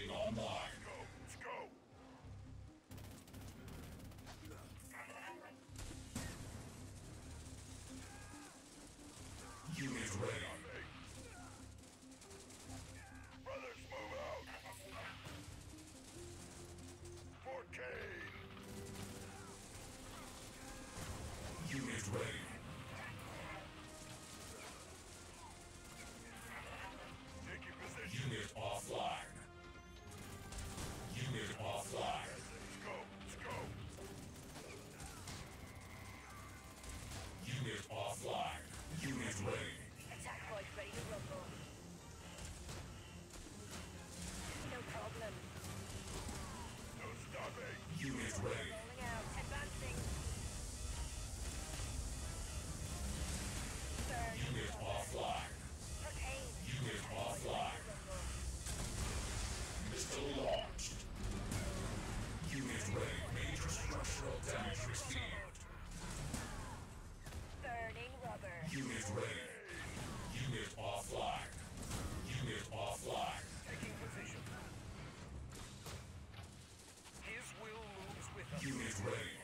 Connecting online. Let's go. Let's go. Unit ready. Flame.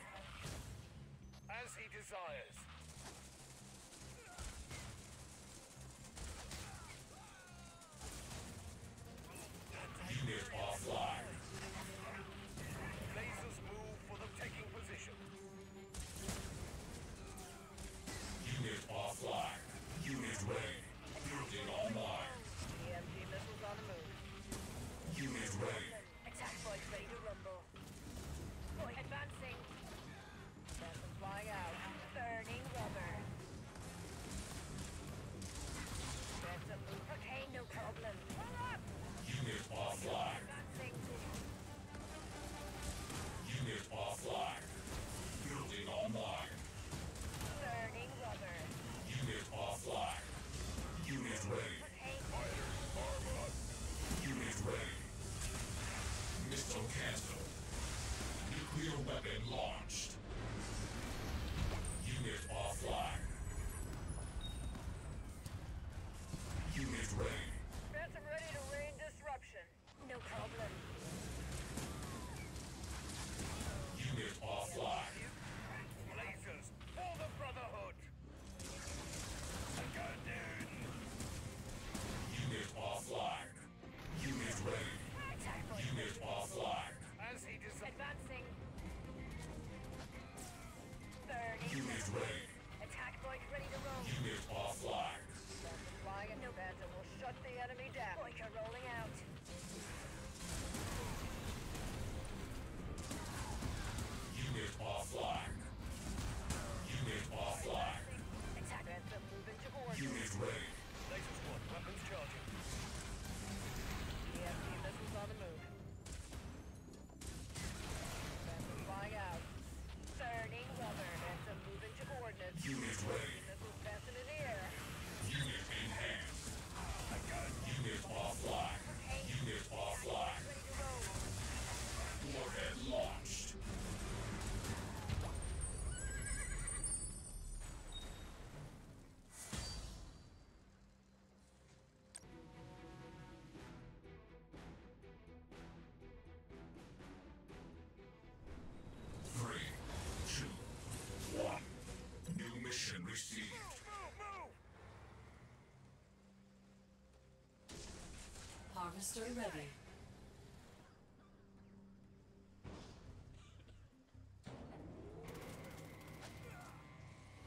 Harvester ready.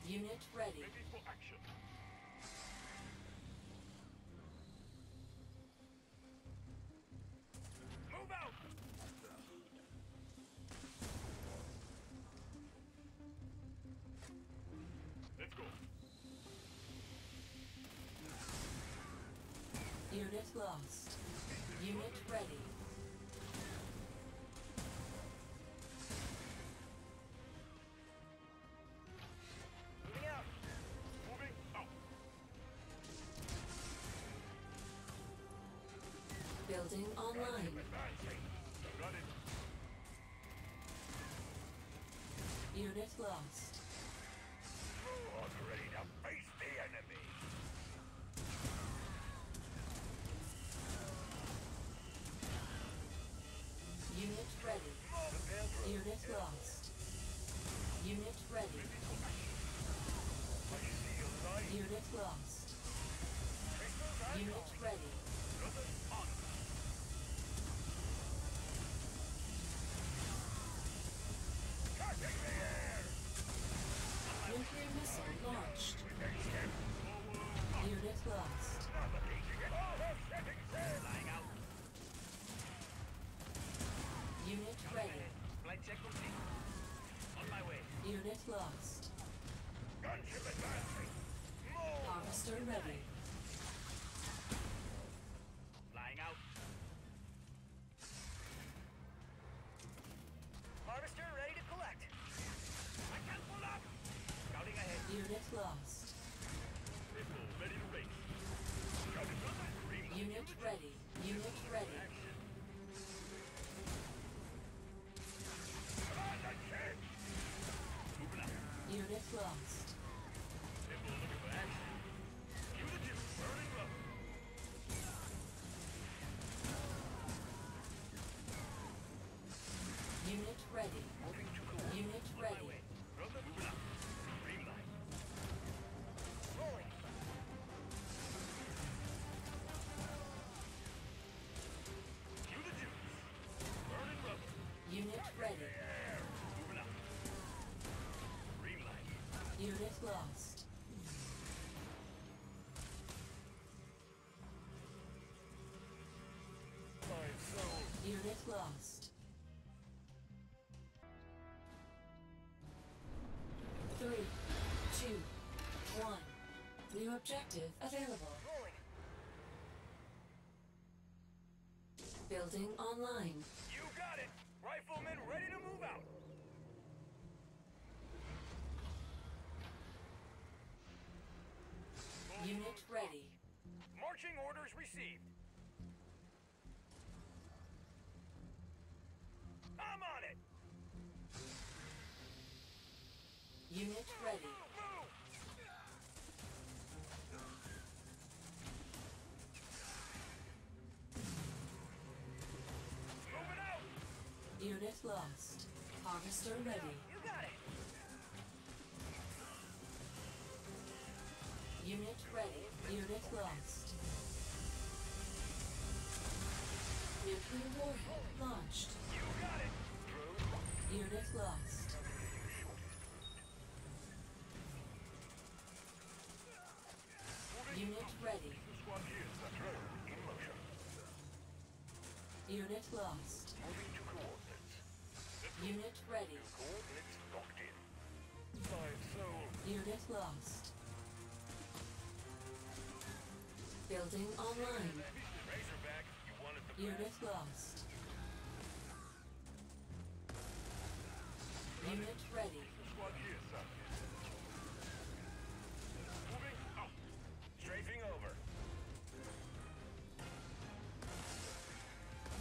Unit ready. Ready for action. Move out! Let's go. Unit lost. Unit ready. Building online. Unit lost. Face lost. Unit ready. Unit lost. Unit ready. Nuclear missile launched. Unit lost. Unit lost. Gunship advancing. Move. Harvester ready. Flying out. Harvester ready to collect. I can't pull up. Scouting ahead. Unit lost. Missile ready to race. Scouting on green. Unit ready. Unit ready. Unit lost. Unit lost. Three, two, one. New objective available. Building online. You got it. Riflemen ready to move out. Unit ready. Marching orders received. I'm on it. Unit ready. Move. Moving out. Unit lost. Harvester ready. You got it. Unit ready. Unit lost. Nuclear warhead launched. You got it. Unit lost. Unit ready. Squad here. In motion. Unit lost. Moving to coordinates. Unit ready. Coordinates locked in. My soul. Unit lost. Building online. Razorback, you wanted the Unit lost. Unit ready. Squad here, son. Moving out. Strafing over.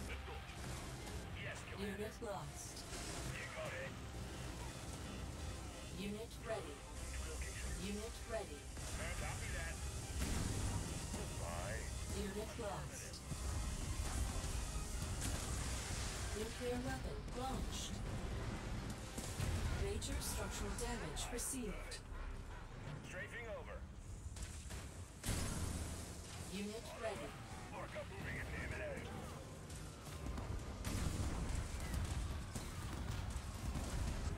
Let's go. Yes. Unit lost. You got it. Unit ready. Unit ready. Nuclear weapon launched. Major structural damage received. Strafing over. Unit ready. Orca moving in the minute.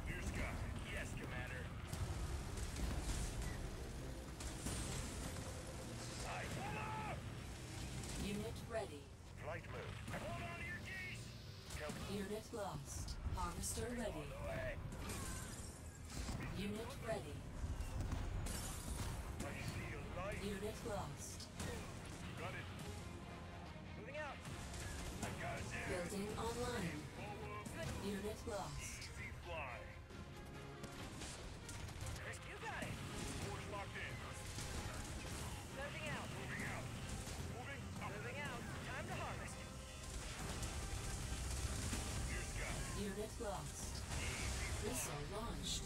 New sky. Yes, Commander. I pull up! Unit ready. Flight mode. Hold on to your geese! Count Unit lost. Harvester ready. Unit ready. Unit lost. Got it. Moving out. I got it. Building online. Unit lost. Launched.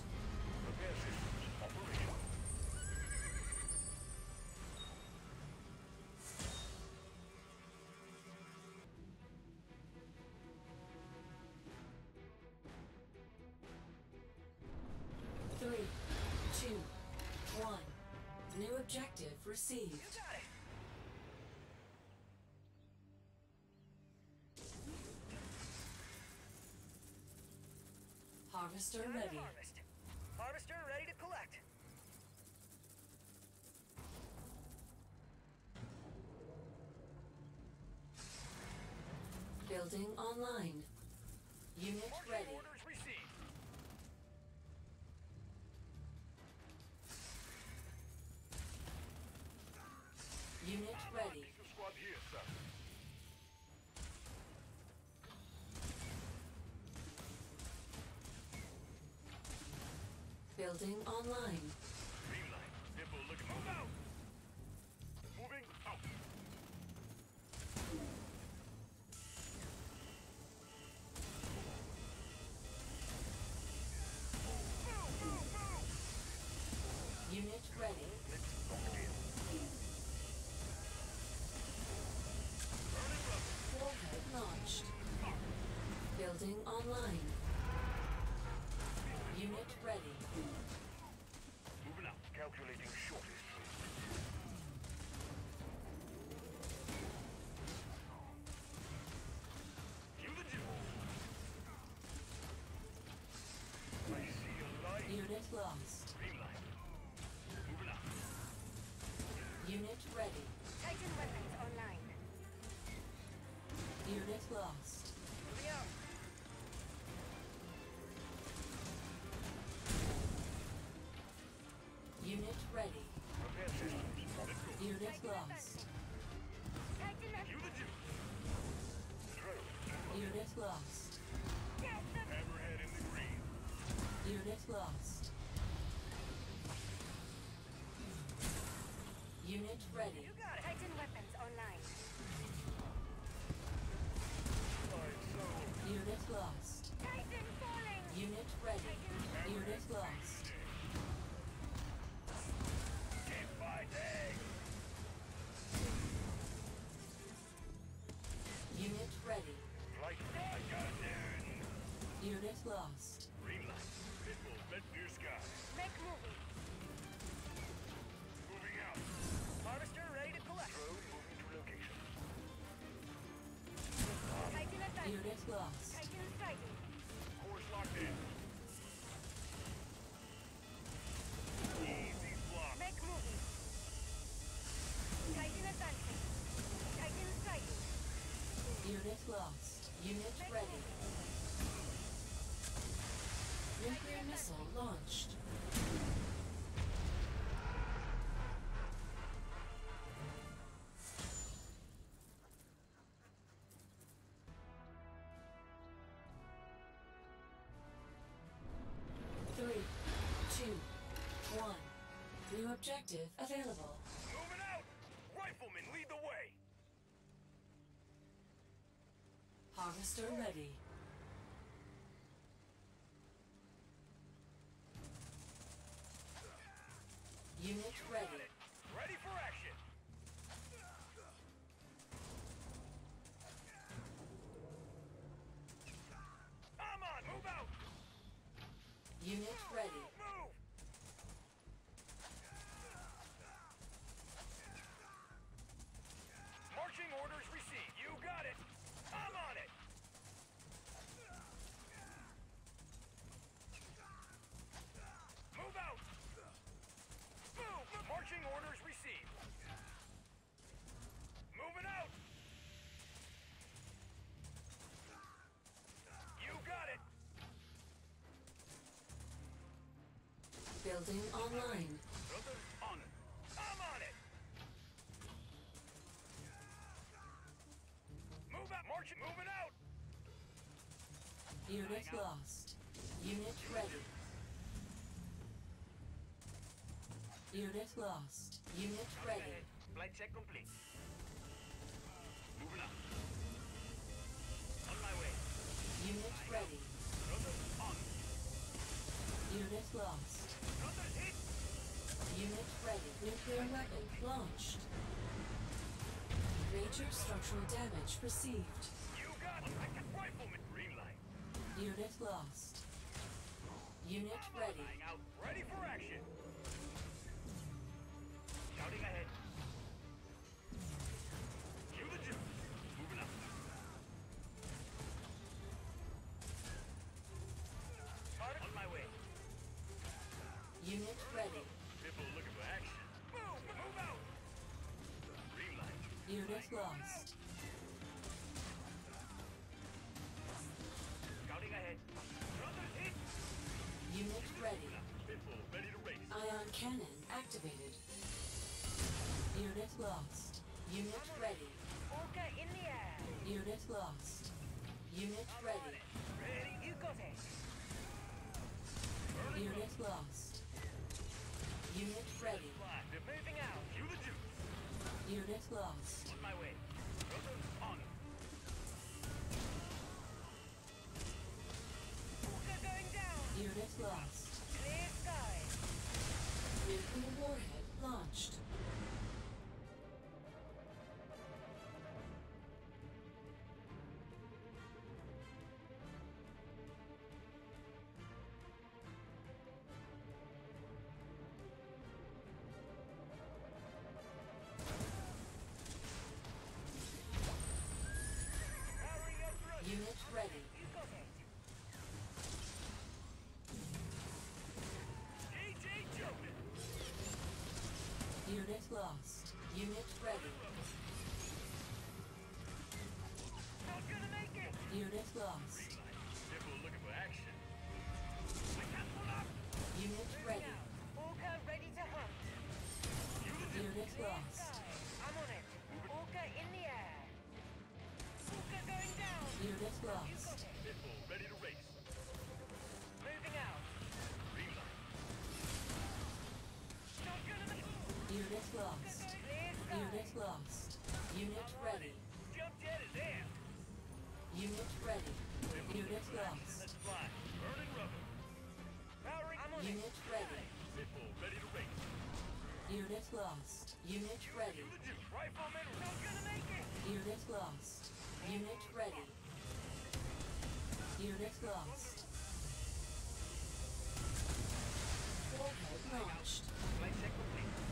Three, two, one. New objective received. Harvester ready. Harvest. Harvester ready to collect. Building online. Unit ready. Building online. Streamline. Diplo looking. Move out. Moving out. Move, move, move. Unit ready. Let's. Burning rubber. Warhead launched. Building online. Unit ready. Moving out. Calculating shortest. Cue the juice. I see a light. Unit lost. Streamline. Moving out. Unit ready. Titan weapons online. Unit lost. Ready. Repair systems. Let's go. Unit lost. advancing. Titan Cue the juice. Control. Unit lost. Hammerhead in the green. Unit lost. Unit ready. You got it. Titan weapons online. Unit lost. Titan falling. Unit ready. Unit lost. Lost. Green light. Pitbull, met near sky. Make moving. Moving out. Harvester ready to collect. Drone moving to location. Titan advancing. Unit lost. Titan fighting. Course locked in. Easy block. Make moving. Titan advancing. Titan fighting. Unit lost. Unit Make ready. moving. Objective available. Moving out. Riflemen, lead the way. Harvester ready. Unit ready. Ready for action. I'm on. Move out. Unit ready. Move. Marching orders received. You got it. I'm on it. Move out. Move. Marching orders received. Moving out. You got it. Building online. Brother, on it. I'm on it. Move out. Marching. Moving out. Unit lost. Unit ready. Unit lost. Unit ready. Flight check complete. Moving up. On my way. Unit ready. Unit lost. Unit ready. Nuclear weapon launched. Major structural damage received. You got it. I got rifleman. Green light. Unit lost. Unit ready. Out. Ready for action. lost. Scouting ahead. Unit ready. ready to race. Ion cannon activated. Unit lost. Unit ready. Orca in the air. Unit lost. Unit I'm ready. Ready, you got it. Unit lost. Unit ready. Moving out. Unit lost. On my way. Rubber on it. Going down. Unit lost. Clear sky. Nuclear warhead launched. Unit lost. Unit ready. Not gonna make it. Unit lost. Green looking for action. I can't pull up. Unit ready. Orca ready to hunt. Unit lost. I'm on it. Orca in the air. Orca going down. Unit lost. lost. Unit lost. Unit ready. Unit ready. Unit lost. Burning rubber. Unit ready. Ready to race. Unit lost. Unit ready. Unit lost. Unit ready. Unit lost. Warhead launched. Life check complete.